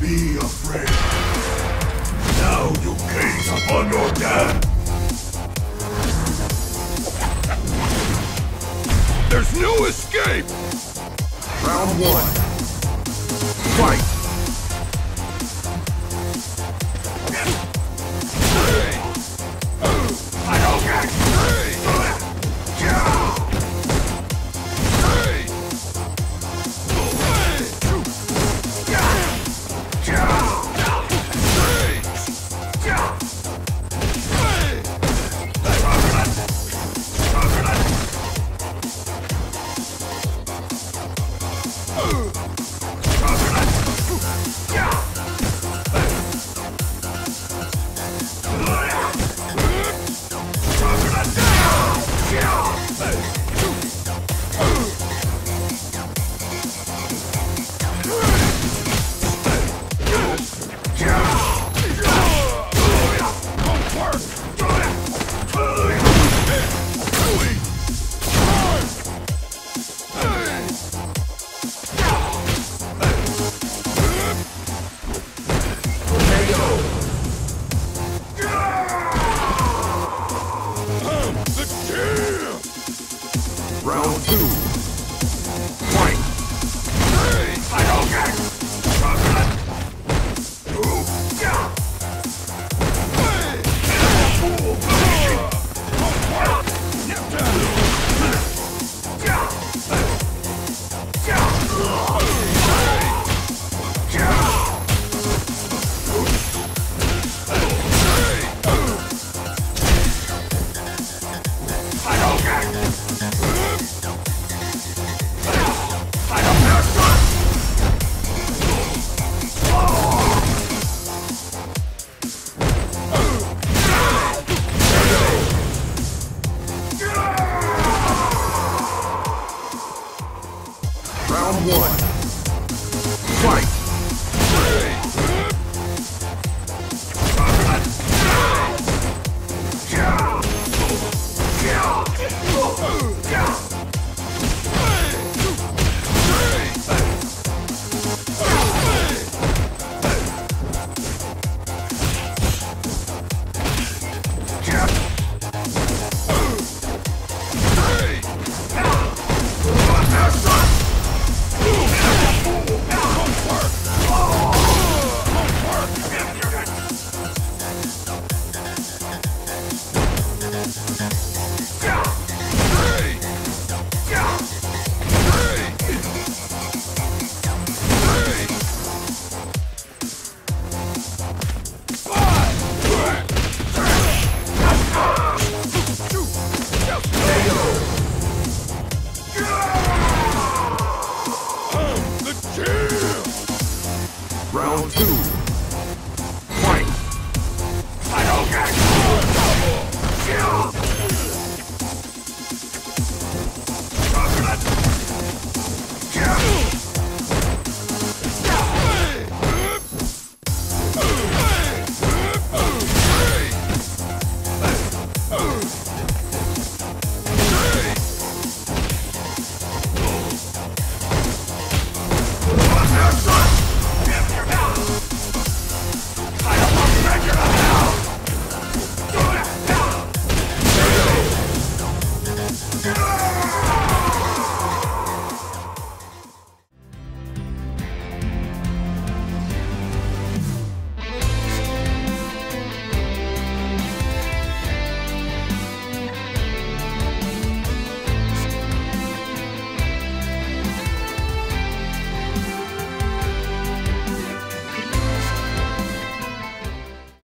be afraid. Now you gaze upon your death. There's no escape! Round one. Fight! Whoa! Round two. One. Round two.